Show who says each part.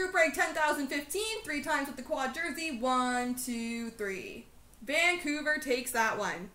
Speaker 1: Group break 10,015, three times with the quad jersey. One, two, three. Vancouver takes that one.